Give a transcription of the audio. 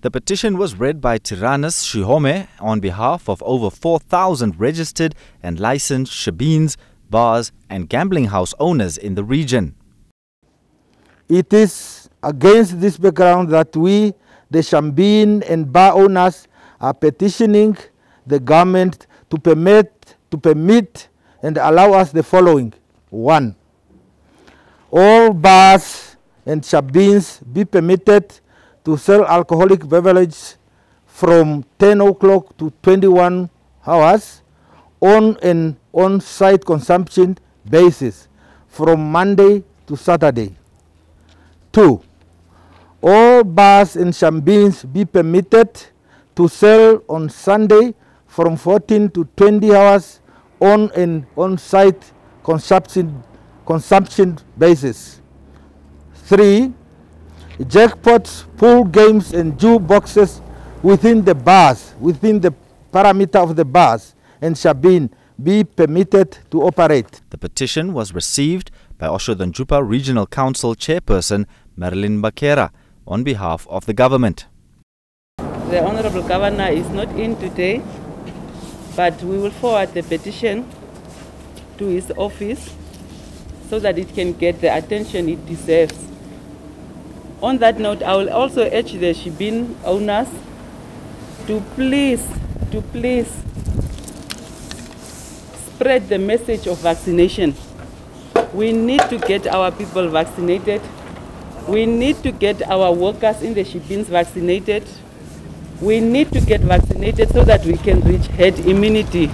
The petition was read by Tyrannus Shihome on behalf of over 4,000 registered and licensed shebeens, bars, and gambling house owners in the region. It is against this background that we, the Shebeen and bar owners, are petitioning the government to permit, to permit and allow us the following. One, all bars and shebeens be permitted to sell alcoholic beverages from 10 o'clock to 21 hours on an on-site consumption basis from Monday to Saturday. Two, all bars and shebeens be permitted to sell on Sunday from 14 to 20 hours on an on-site consumption, consumption basis. Three, jackpots, pool games and jukeboxes within the bars, within the parameter of the bars and Shebeen be permitted to operate. The petition was received by Otjozondjupa Regional Council Chairperson Marilyn Bakera on behalf of the government. The Honorable Governor is not in today, but we will forward the petition to his office so that it can get the attention it deserves. On that note, I will also urge the Shebeen owners to please, to please spread the message of vaccination. We need to get our people vaccinated. We need to get our workers in the Shebeens vaccinated. We need to get vaccinated so that we can reach herd immunity.